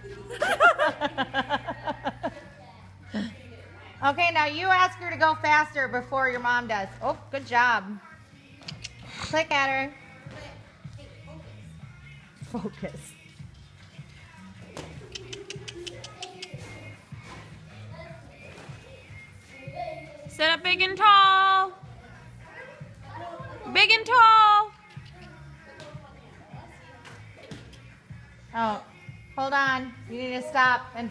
okay, now you ask her to go faster before your mom does. Oh, good job. Click at her. Focus. Sit up big and tall. Big and tall. Oh, hold on. You need to stop and